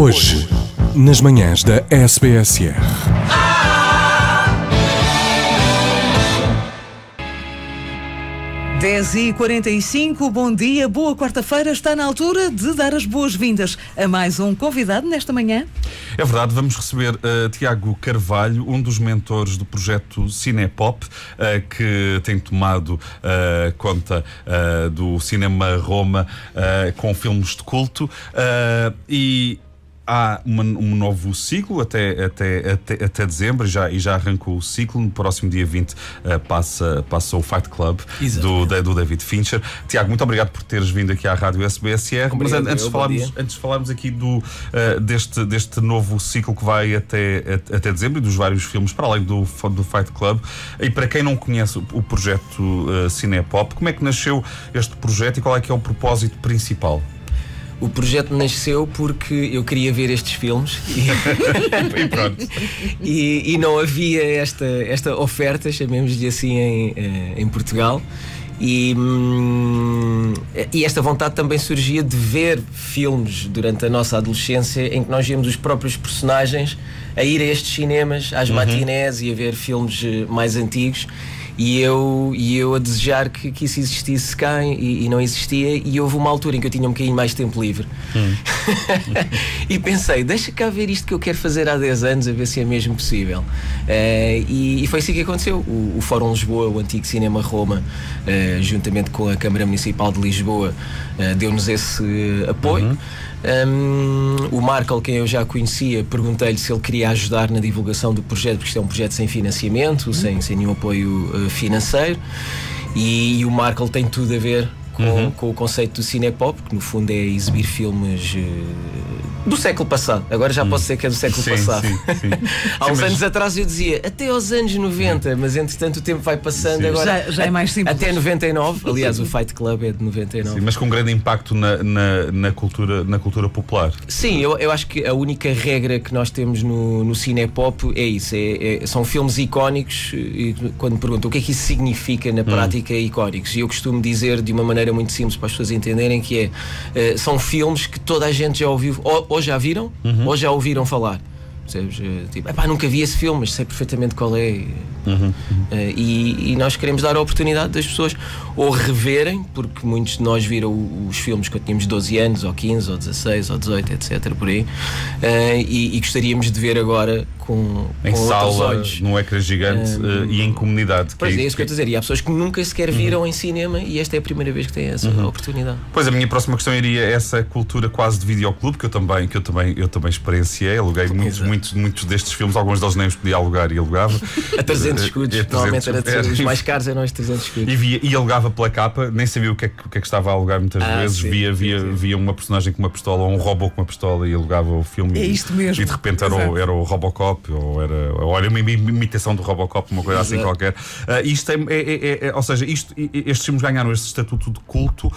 Hoje, nas manhãs da SBSR. Dez e 45 bom dia, boa quarta-feira. Está na altura de dar as boas-vindas a mais um convidado nesta manhã. É verdade, vamos receber uh, Tiago Carvalho, um dos mentores do projeto Cinepop, uh, que tem tomado uh, conta do Cinema Roma com filmes de culto. e há uma, um novo ciclo até, até, até, até dezembro e já, e já arrancou o ciclo. No próximo dia 20 uh, passa, passa o Fight Club do, do David Fincher. Tiago, muito obrigado por teres vindo aqui à Rádio SBSR. Mas antes, de falarmos, antes de falarmos aqui do, uh, deste, deste novo ciclo que vai até, até dezembro e dos vários filmes, para além do, do Fight Club, e para quem não conhece o, o projeto uh, Cinepop, como é que nasceu este projeto e qual é que é o propósito principal? O projeto nasceu porque eu queria ver estes filmes e, e pronto. E, e, não havia esta, esta oferta, chamemos-lhe assim, em, eh, em Portugal. E, hum, e, esta vontade também surgia de ver filmes durante a nossa adolescência em que nós víamos os próprios personagens a ir a estes cinemas, às uhum. matinés e a ver filmes eh, mais antigos e eu, e eu a desejar que, que isso existisse cá e, e, não existia. E houve uma altura em que eu tinha um bocadinho mais tempo livre hum. e pensei: deixa cá ver isto que eu quero fazer há 10 anos, a ver se é mesmo possível. Uh, e, e, foi assim que aconteceu. O, o, Fórum Lisboa, o antigo Cinema Roma, uh, juntamente com a Câmara Municipal de Lisboa, uh, deu-nos esse apoio. Uhum. Um, o Markel, quem eu já conhecia, perguntei-lhe se ele queria ajudar na divulgação do projeto, porque isto é um projeto sem financiamento, uhum. sem, sem nenhum apoio uh, financeiro. E, e o Markel tem tudo a ver com, uhum. com, o conceito do cinepop, que no fundo é exibir filmes uh, do século passado. Agora já uhum. posso dizer que é do século sim, passado. Sim, sim. Há uns anos atrás eu dizia até aos anos 90, mas entretanto o tempo vai passando. Agora já, já, é mais simples. Até 99. Aliás, o Fight Club é de 99. mas com um grande impacto na, na, na, cultura, na cultura popular. Sim, eu, eu acho que a única regra que nós temos no, no cinepop é isso: é, é, são filmes icónicos. E quando me perguntam o que é que isso significa na hum. prática, hum. icónicos, e eu costumo dizer de uma maneira maneira muito simples para as pessoas entenderem que é uh, são filmes que toda a gente já ouviu ou, ou já viram uhum. ou já ouviram falar percebes? Eh, tipo, nunca vi esse filme, mas sei perfeitamente qual é. Uhum, uhum. Uh, e, e, nós queremos dar a oportunidade das pessoas ou reverem, porque muitos de nós viram os filmes quando tínhamos 12 anos, ou 15, ou 16, ou 18, etc. por aí, uh, e, e, gostaríamos de ver agora com, em com sala, olhos. num ecrã gigante uh, e em comunidade. Pois é, é isso que eu estou a dizer. E há pessoas que nunca sequer viram uhum. em cinema e esta é a primeira vez que têm essa uhum. oportunidade. Pois a minha próxima questão iria essa cultura quase de videoclube que eu também, que eu também, eu também experienciei, aluguei muitos, muitos, muitos destes filmes, alguns deles nem os podia alugar e alugava. A 300 escudos, é, normalmente era, era, os mais caros eram os 300 escudos. E, via, e alugava pela capa, nem sabia o que é que, o que, é que estava a alugar muitas ah, vezes, sim, via, via, sim. via uma personagem com uma pistola ou um robô com uma pistola e alugava o filme. É isto mesmo. E de repente era o, era o Robocop ou era, ou era uma imitação do Robocop, uma coisa assim Exato. assim qualquer. Uh, isto é, é, é, é, ou seja, isto, estes filmes ganharam este estatuto de culto, uh,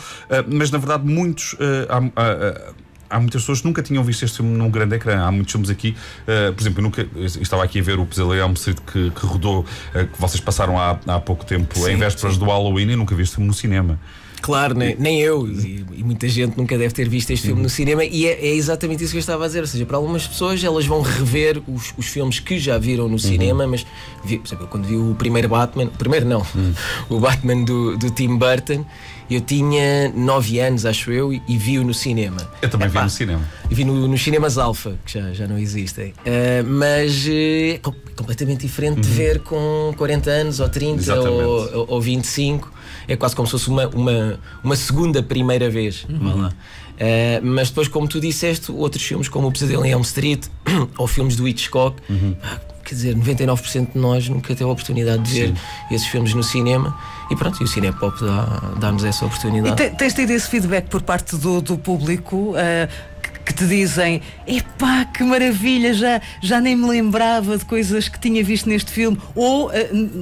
mas na verdade muitos. Uh, há muitas pessoas que nunca tinham visto este filme num grande ecrã. Há muitos filmes aqui, uh, por exemplo, eu nunca eu estava aqui a ver o Pesadelo Elm Street que, que rodou, uh, que vocês passaram há, há pouco tempo sim, em vésperas sim. do Halloween e nunca vi este filme no cinema. Claro, nem, nem eu e, e, muita gente nunca deve ter visto este filme no cinema, e é, é, exatamente isso que eu estava a dizer. Ou seja, para algumas pessoas elas vão rever os, os filmes que já viram no uhum. cinema, mas vi, por exemplo, quando vi o primeiro Batman, primeiro não, uhum. o Batman do, do Tim Burton, eu tinha 9 anos, acho eu, e, e vi-o no cinema. Eu também Epá, vi no cinema. Vi no, nos cinemas Alfa, que já, já não existem. Uh, mas uh, completamente diferente de uhum. ver com 40 anos, ou 30, ou, ou, ou 25 é quase como se fosse uma, uma, uma segunda primeira vez. Uhum. Uh, mas depois, como tu disseste, outros filmes como O Pesadelo em Elm Street ou filmes do Hitchcock. Uhum. Quer dizer, 99% de nós nunca teve a oportunidade de ver Sim. esses filmes no cinema e pronto, e o Cinepop dá-nos dá essa oportunidade. E tens tido esse feedback por parte do, do público? Uh, que te dizem: epá, que maravilha, já, já nem me lembrava de coisas que tinha visto neste filme, ou uh,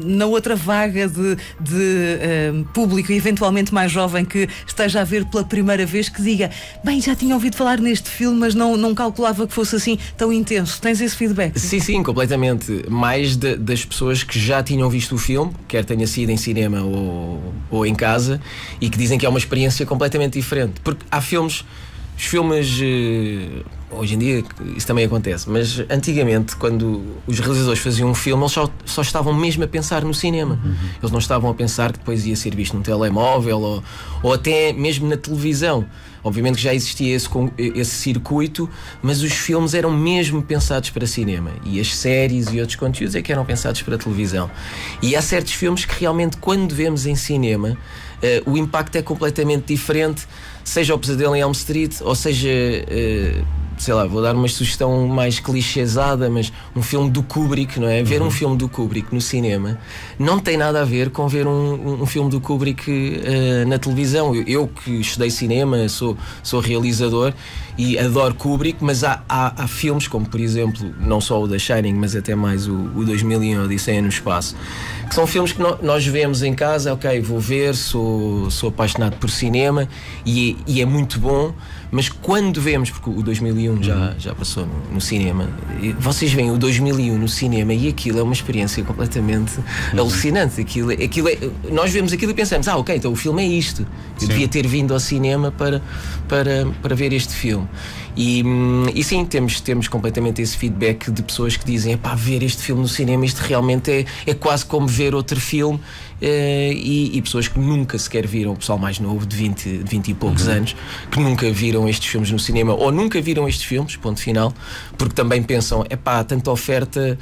na outra vaga de, de uh, público, eventualmente mais jovem, que esteja a ver pela primeira vez, que diga: bem, já tinha ouvido falar neste filme, mas não, não calculava que fosse assim tão intenso. Tens esse feedback? Sim, sim, completamente. Mais de, das pessoas que já tinham visto o filme, quer tenha sido em cinema ou, ou em casa, e que dizem que é uma experiência completamente diferente. Porque há filmes os filmes. eh, Hoje em dia isso também acontece, mas antigamente, quando os realizadores faziam um filme, eles só, só estavam mesmo a pensar no cinema. Eles não estavam a pensar que depois ia ser visto num telemóvel ou, ou até mesmo na televisão. Obviamente que já existia esse, esse circuito, mas os filmes eram mesmo pensados para cinema. E as séries e outros conteúdos é que eram pensados para televisão. E há certos filmes que realmente, quando vemos em cinema, o impacto é completamente diferente, seja o Pesadelo em Elm Street, ou seja, eh, sei lá, vou dar uma sugestão mais clichêsada, mas um filme do Kubrick, não é? Ver um filme do Kubrick no cinema não tem nada a ver com ver um, um filme do Kubrick eh, na televisão. Eu, eu que estudei cinema, sou, sou realizador e adoro Kubrick, mas há, há, há filmes como, por exemplo, não só o The Shining, mas até mais o, o 2001 Odisseia no Espaço, que são filmes que no- nós vemos em casa, ok, vou ver, sou, sou apaixonado por cinema e, e é muito bom, mas quando vemos, porque o 2001 já, já passou no, no cinema, e vocês veem o 2001 no cinema e aquilo é uma experiência completamente alucinante. Aquilo, aquilo é, nós vemos aquilo e pensamos, ah, ok, então o filme é isto. Eu devia ter vindo ao cinema para, para, para ver este filme. E, hum, e sim, temos, temos completamente esse feedback de pessoas que dizem: pá, ver este filme no cinema, isto realmente é, é quase como ver outro filme. Eh, e, e pessoas que nunca sequer viram, o pessoal mais novo, de 20, de 20 e poucos anos, que nunca viram estes filmes no cinema ou nunca viram estes filmes, ponto final, porque também pensam: é pá, tanta oferta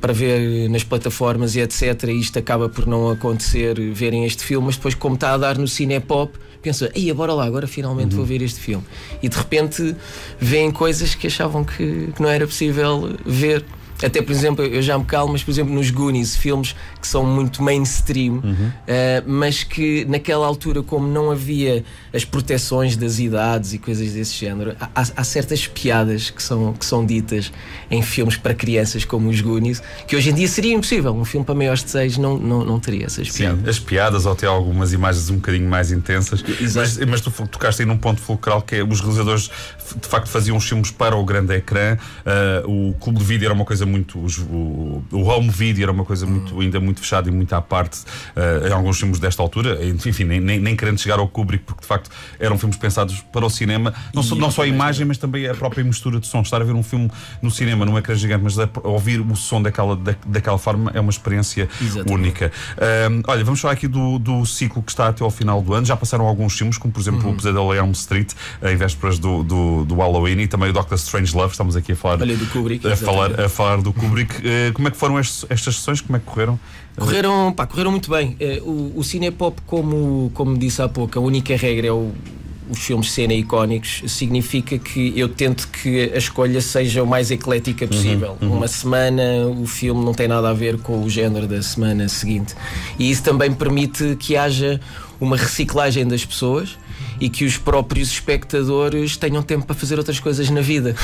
para ver nas plataformas e etc. E isto acaba por não acontecer verem este filme, mas depois, como está a dar no Cinepop, pensa, ei, bora lá, agora finalmente vou ver este filme. E de repente veem coisas que achavam que, que não era possível ver. Até, por exemplo, eu já me calmo, mas, por exemplo, nos Goonies, filmes que são muito mainstream, eh, mas que naquela altura, como não havia as proteções das idades e coisas desse género, há, há- certas piadas que são, que são ditas em filmes para crianças, como os Goonies, que hoje em dia seria impossível. Um filme para maiores de 6 não, não, não teria essas Sim, piadas. as piadas ou até algumas imagens um bocadinho mais intensas. Mas, mas tu tocaste aí num ponto fulcral que é os realizadores de facto faziam os filmes para o grande ecrã. Ah, o clube de vídeo era uma coisa muito. os- o, o home video era uma coisa muito, ainda muito fechada e muito à parte ah, em alguns filmes desta altura. Enfim, nem, nem, nem querendo chegar ao Kubrick, porque de facto eram filmes pensados para o cinema. Não, só, não só a imagem, mas também a própria mistura de som. Estar a ver um filme no cinema, num ecrã gigante, mas a- ouvir o som daquela, da, daquela forma é uma experiência Exatamente. única. Ahm, olha, vamos falar aqui do, do ciclo que está até ao final do ano. Já passaram alguns filmes, como por exemplo Uhum. o Pesadelo Elm Street, em vésperas do, do, do Halloween, e também o Doctor Strange Love. Estamos aqui a falar, Olha, do Kubrick, a falar, a falar do Kubrick. Eh, como é que foram estes- estas sessões? Como é que correram? Correram, pá, correram muito bem. Eh, O, o Cinepop, como, como disse há pouco, a única regra é o, os filmes de cena icónicos. Significa que eu tento que a escolha seja o mais eclética possível. Uma semana o filme não tem nada a ver com o género da semana seguinte. E isso também permite que haja uma reciclagem das pessoas e que os próprios espectadores tenham tempo para fazer outras coisas na vida.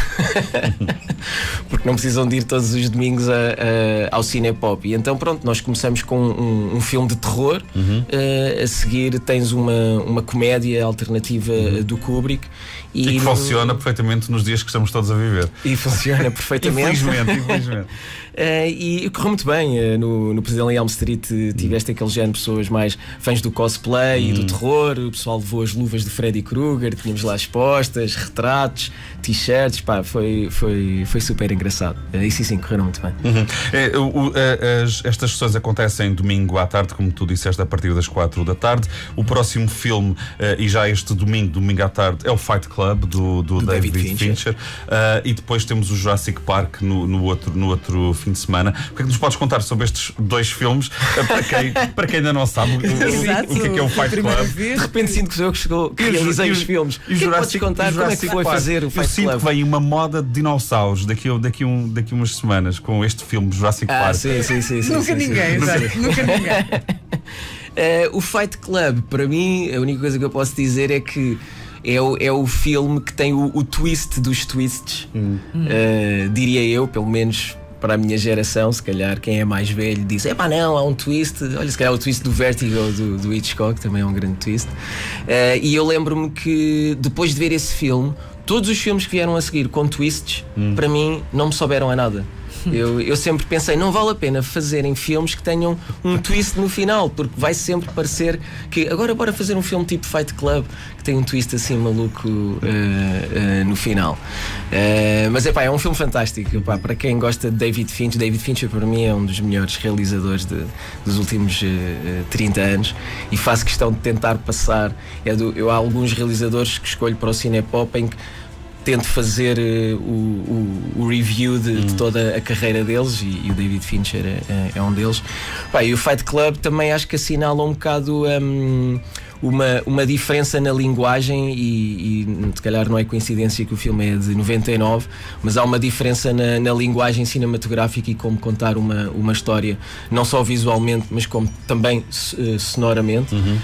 Porque não precisam de ir todos os domingos a- a- ao Cinepop. E então, pronto, nós começamos com um, um filme de terror. eh, a seguir, tens uma, uma comédia alternativa do Kubrick. E que funciona perfeitamente nos dias que estamos todos a viver. E funciona perfeitamente. Infelizmente, infelizmente. Eh, e correu muito bem. eh, no, no Pesadelo em Elm Street eh, tiveste aquele género de pessoas mais fãs do cosplay e do terror. O pessoal levou as luvas de Freddy Krueger, tínhamos lá expostas, retratos, t-shirts. Pá, foi, foi, foi super engraçado. Eh, E sim, sim, correram muito bem. Uhum. É, o- a- as- estas sessões acontecem domingo à tarde, como tu disseste, a partir das 4 da tarde. O próximo filme, eh, e já este domingo, domingo à tarde, é o Fight Club do, do David, David Fincher. Fincher. Eh, e depois temos o Jurassic Park no, no outro, no outro fim de semana. O que é que nos podes contar sobre estes dois filmes? Eh, para, quem, para quem ainda não sabe o, o- o que é que é o Fight Club. vez De repente sinto que sou eu que, chegou, realizei os filmes. e o é Jurassic- contar? Como é que foi fazer o Eu Fight sinto Club? que vem uma moda de dinossauros daqui, a- daqui, um, daqui umas semanas com este filme, Jurassic Ah, Park. sim, sim, sim. sim, Nunca sim, sim. ninguém, exato. Nunca ninguém. Eh, o Fight Club, para mim, a única coisa que eu posso dizer é que é o, é o filme que tem o, o twist dos twists, Eh, diria eu, pelo menos para a minha geração. Se calhar quem é mais velho diz: é pá, não, há um twist. Olha, se calhar o twist do Vertigo do, do Hitchcock também é um grande twist. Eh, e eu lembro-me que depois de ver esse filme, todos os filmes que vieram a seguir com twists, para mim, não me souberam a nada. Eu, eu sempre pensei, não vale a pena fazerem filmes que tenham um twist no final, porque vai sempre parecer que agora bora fazer um filme tipo Fight Club que tem um twist assim maluco uh, uh, no final. Uh, mas epá, é um filme fantástico. Epá, para quem gosta de David Fincher, David Fincher para mim é um dos melhores realizadores de, dos últimos 30 anos e faço questão de tentar passar. É do, eu há alguns realizadores que escolho para o Cinepop em que tento fazer uh, o, o, review de, hum. de, toda a carreira deles e, e o David Fincher é, é, é um deles. Pá, e o Fight Club também acho que assinala um bocado. Um, uma, uma diferença na linguagem e, e se calhar não é coincidência que o filme é de 99, mas há uma diferença na, na linguagem cinematográfica e como contar uma, uma história, não só visualmente, mas como também uh, sonoramente. Uhum.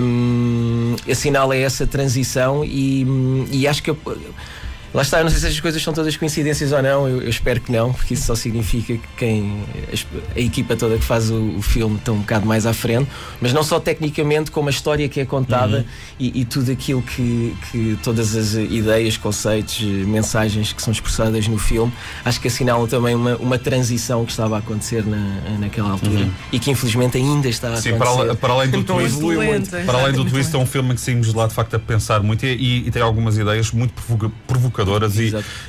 Um, assinala essa transição e, e acho que eu, Lá está, eu não sei se as coisas são todas coincidências ou não, eu, eu espero que não, porque isso só significa que quem, a, a equipa toda que faz o, o, filme está um bocado mais à frente, mas não só tecnicamente, como a história que é contada uhum. e, e, tudo aquilo que, que, todas as ideias, conceitos, mensagens que são expressadas no filme, acho que assinalam também uma, uma transição que estava a acontecer na, naquela altura uhum. e que infelizmente ainda está a Sim, acontecer. Para, para além do twist, para além do twist, é um filme em que saímos de lá de facto a pensar muito e, e, e tem algumas ideias muito provocadoras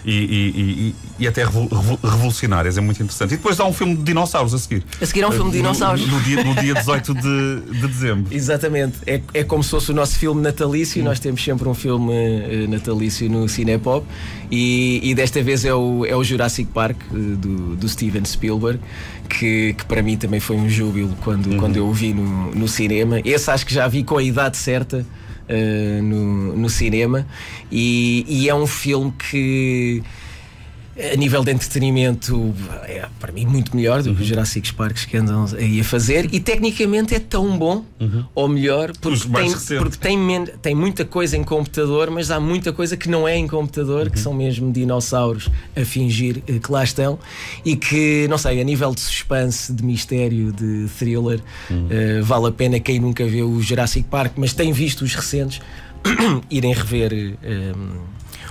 e, e, e, e, até revolucionárias. É muito interessante. E depois há um filme de dinossauros a seguir. A seguir há um filme de dinossauros. No, no, dia, no dia 18 de, de dezembro. Exatamente. É, é como se fosse o nosso filme natalício. Hum. Nós temos sempre um filme uh, natalício no Cinepop. E, e desta vez é o, é o Jurassic Park uh, do, do Steven Spielberg. Que, que, para mim também foi um júbilo quando, uhum. quando eu o vi no, no cinema. Esse acho que já vi com a idade certa uh, no, no cinema. E, e é um filme que a nível de entretenimento é para mim muito melhor do que os uhum. Jurassic Parks que andam aí a fazer e tecnicamente é tão bom uhum. ou melhor porque, tem, porque tem, tem muita coisa em computador mas há muita coisa que não é em computador uhum. que são mesmo dinossauros a fingir eh, que lá estão e que não sei a nível de suspense de mistério de thriller uhum. uh, vale a pena quem nunca viu o Jurassic Park mas tem visto os recentes irem rever um,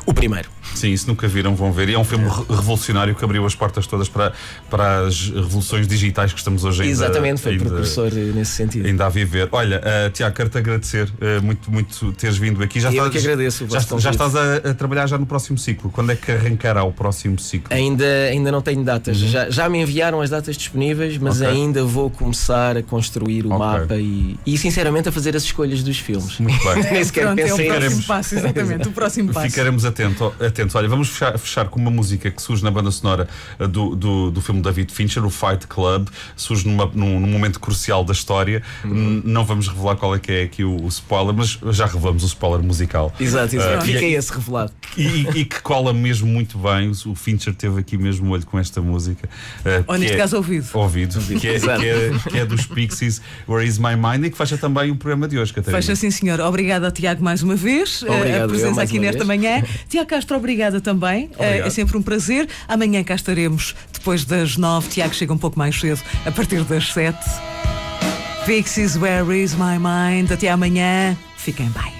o primeiro Sim, isso nunca viram, vão ver. E é um filme revolucionário que abriu as portas todas para, para as revoluções digitais que estamos hoje ainda Exatamente, foi ainda, professor nesse sentido. Ainda a viver. Olha, uh, Tiago, quero-te agradecer uh, muito, muito teres vindo aqui. Já Eu estás, que agradeço. Já, já estás a, a, trabalhar já no próximo ciclo. Quando é que arrancará o próximo ciclo? Ainda, ainda não tenho datas. Uhum. Já, já me enviaram as datas disponíveis, mas okay. ainda vou começar a construir o okay. mapa e, e, sinceramente, a fazer as escolhas dos filmes. Muito bem. Nem sequer Pronto, pensei. É o próximo passo, exatamente. o próximo passo. Ficaremos atentos. Atento. Olha, vamos fechar fechar com uma música que surge na banda sonora eh, do, do, do filme David Fincher, o Fight Club, surge numa, num, num momento crucial da história. Uhum. Não vamos revelar qual é que é aqui o, o, spoiler, mas já revelamos o spoiler musical. Exato, exato. Uh, Fica é, esse revelado. E, e, que cola mesmo muito bem. O Fincher teve aqui mesmo olho com esta música. Uh, Ou neste é, caso ouvido. Ouvido, que é, que, é, que é, dos Pixies, Where Is My Mind, e que fecha também o programa de hoje, Catarina. Fecha sim, senhor. Obrigada, Tiago, mais uma vez. Obrigado, a presença aqui nesta vez. manhã. Tiago Castro, obrigada também. Obrigado. É sempre um prazer. Amanhã cá estaremos depois das nove. Tiago chega um pouco mais cedo, a partir das sete. Pixies, where is my mind? Até amanhã. Fiquem bem.